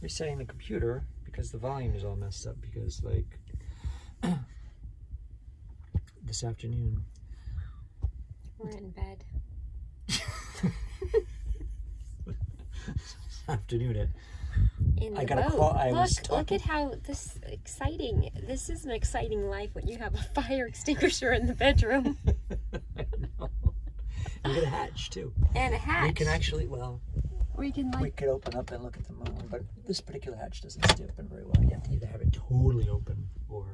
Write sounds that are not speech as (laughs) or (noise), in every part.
resetting the computer because the volume is all messed up because like (clears throat) this afternoon We're in bed. (laughs) afternoon at In I got a call- I look, look at how this exciting. This is an exciting life when you have a fire (laughs) extinguisher in the bedroom (laughs) I know. You get a hatch too. and a hatch. We can actually well We can we could open up and look at the moon, but this particular hatch doesn't stay open very well. You have to either have it totally open or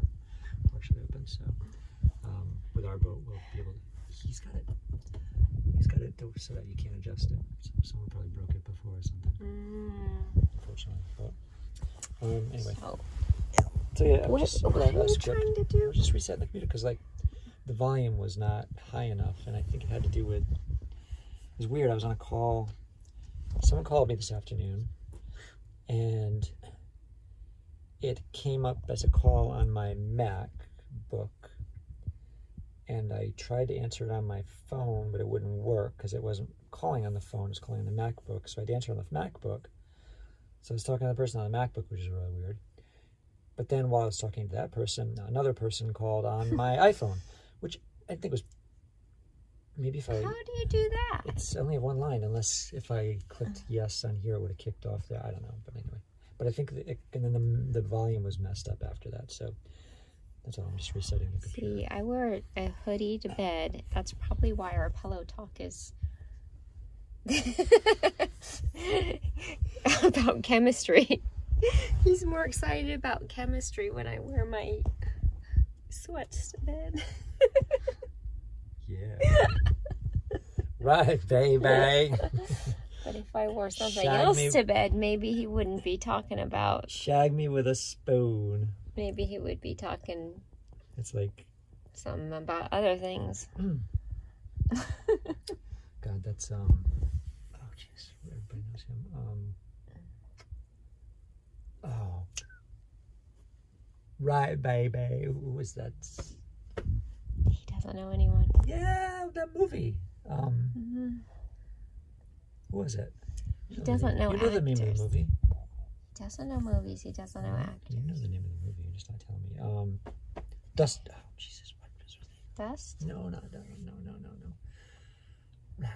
partially open. So um, with our boat, we'll be able to. He's got it. He's got it so that you can't adjust it. So someone probably broke it before or something. Mm, Unfortunately, but um, anyway. so, So yeah, what, just, what are you trying to I do? was just resetting the computer because like the volume was not high enough, and I think it had to do with. It was weird. I was on a call. Someone called me this afternoon, and it came up as a call on my MacBook, and I tried to answer it on my phone, but it wouldn't work because it wasn't calling on the phone; it was calling on the MacBook. So I'd answer on the MacBook. So I was talking to the person on the MacBook, which is really weird. But then while I was talking to that person, another person called on my (laughs) iPhone, which I think was maybe if I How do you do that? it's only one line unless if I clicked oh. yes on here it would have kicked off there. I don't know, but anyway. But I think the, and then the, the volume was messed up after that. So that's all. I'm just resetting the computer. See, I wear a hoodie to bed. That's probably why our pillow talk is (laughs) about chemistry. (laughs) He's more excited about chemistry when I wear my sweats to bed. (laughs) Yeah. Right, baby. (laughs) But if I wore something Shag else me- to bed, maybe he wouldn't be talking about. Shag me with a spoon. Maybe he would be talking It's like, something about other things. (clears throat) God, that's um. Oh, jeez, everybody knows him. Um. Oh. Right, baby. Who was that? He doesn't know anyone. Yeah, that movie. Um, Mhm. who was it? He You doesn't know You know the name of the movie. He doesn't know movies. He doesn't know actors. You know the name of the movie. You're just not telling me. Um, Dust. Oh, Jesus, what was her name? Dust? No, no, no, no, no, no, no.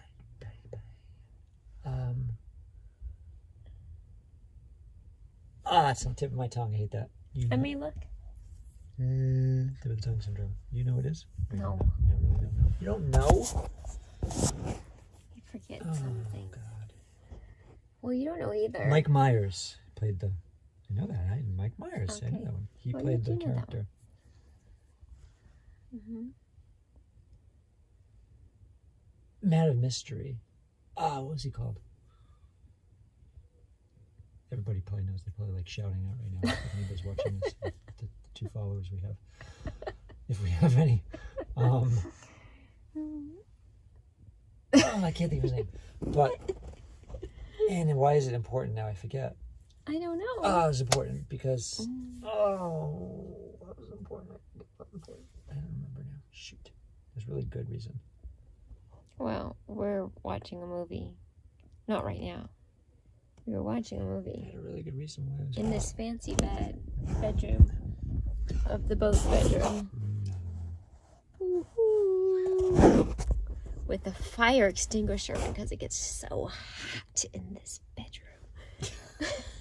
Um. Ah, it's on the tip of my tongue. I hate that. You Let know- me look. Mm, tip of the tongue syndrome. You know what it is? No. You really don't know. You don't know? I forget Oh something. God. Well, you don't know either. Mike Myers played the. I know that. right? Mike Myers. I know that one. He Well, played the do know that one. character. hmm Man of Mystery. Ah, what was he called? Everybody probably knows. They're probably like shouting out right now. If anybody's watching this, the, the two followers we have, if we have any. Um, (laughs) oh, I can't think of his name. But and why is it important now? I forget. I don't know. Oh, it's important because Mm. oh, that was important. That was important. I don't remember now. Shoot, there's really good reason. Well, we're watching a movie. Not right now. We were watching a movie had a really good reason why I was in this fancy bed bedroom of the boat bedroom Mm, with a fire extinguisher because it gets so hot in this bedroom. (laughs)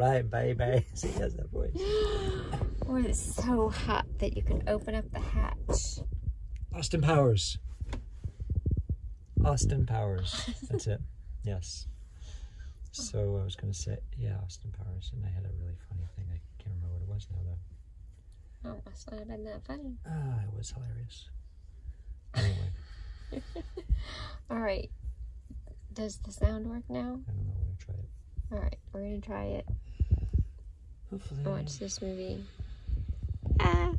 Right, baby. (laughs) See, he has that voice. Or it's so hot that you can open up the hatch. Austin Powers. Austin Powers. That's it. (laughs) Yes. So I was going to say, yeah, Austin Powers. And I had a really funny thing. I can't remember what it was now, though. Oh, must not have been that funny. Ah, it was hilarious. Anyway, (laughs) All right. Does the sound work now? I don't know. We're going to try it. All right, we're gonna try it. Hopefully. Watch this movie. Ah.